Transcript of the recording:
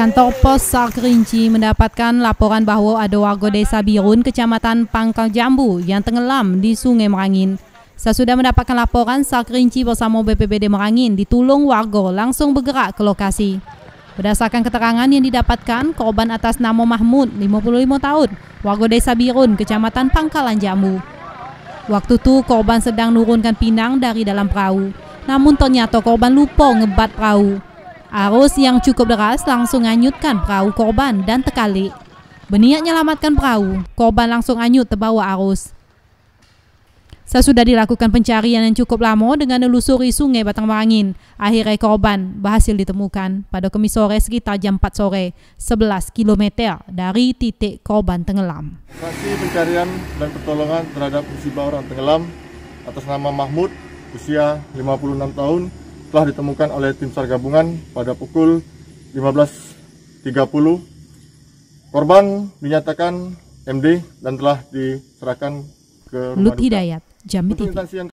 Kantor Pos Sar Kerinci mendapatkan laporan bahwa ada warga desa Birun, Kecamatan Pangkal Jambu yang tenggelam di Sungai Merangin. Sesudah mendapatkan laporan, Sar Kerinci bersama BPBD Merangin ditolong warga langsung bergerak ke lokasi. Berdasarkan keterangan yang didapatkan, korban atas nama Mahmud, 55 tahun, warga desa Birun, Kecamatan Pangkalan Jambu. Waktu itu korban sedang nurunkan pinang dari dalam perahu. Namun ternyata korban lupa ngebat perahu. Arus yang cukup deras langsung anyutkan perahu korban dan terkalik. Berniat menyelamatkan perahu, korban langsung anyut terbawa arus. Sesudah dilakukan pencarian yang cukup lama dengan menelusuri sungai Batang Marangin, akhirnya korban berhasil ditemukan pada Kamis sore sekitar jam 4 sore, 11 km dari titik korban tenggelam. Operasi pencarian dan pertolongan terhadap musibah orang tenggelam atas nama Mahmud, usia 56 tahun, telah ditemukan oleh tim SAR gabungan pada pukul 15.30. Korban dinyatakan MD dan telah diserahkan ke rumah Lut. Hidayat, Jambi TV.